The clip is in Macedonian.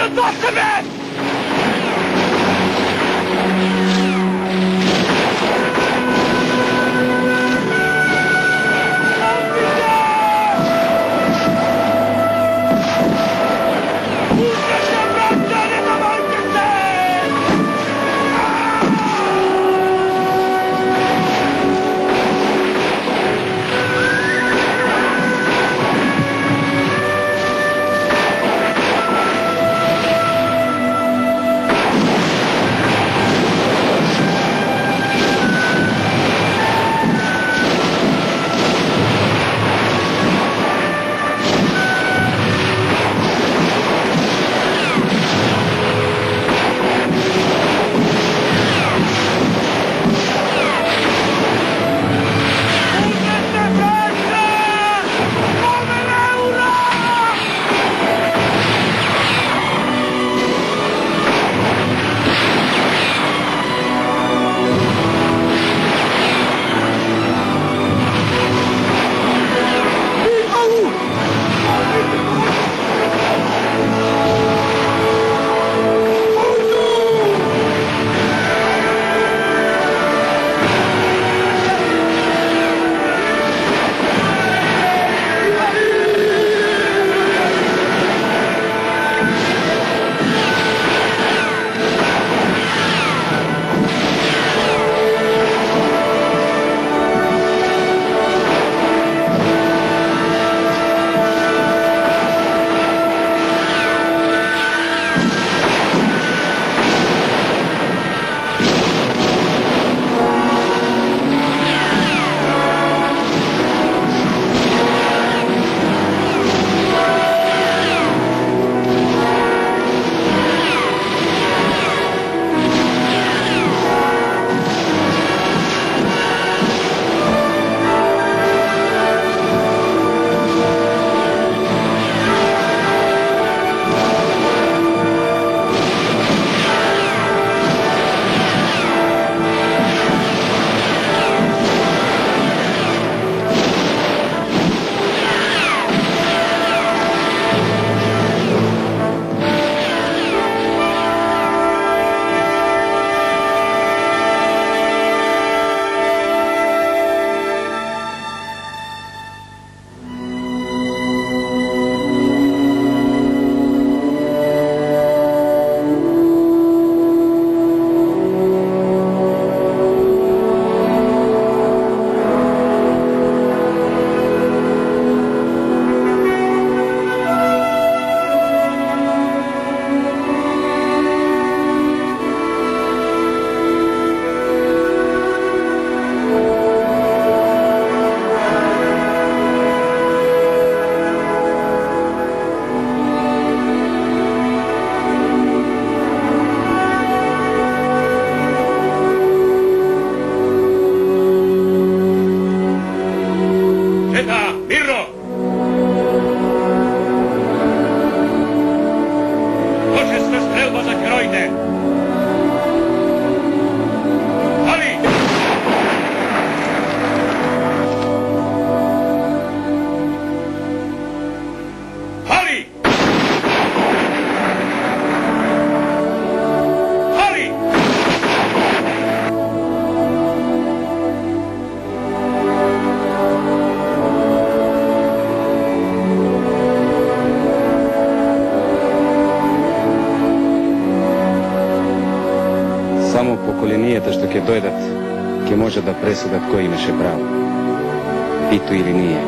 You lost him, man. Само поколенијата што ќе дојдат ќе може да пресудат кој имаше право. Ито или ние.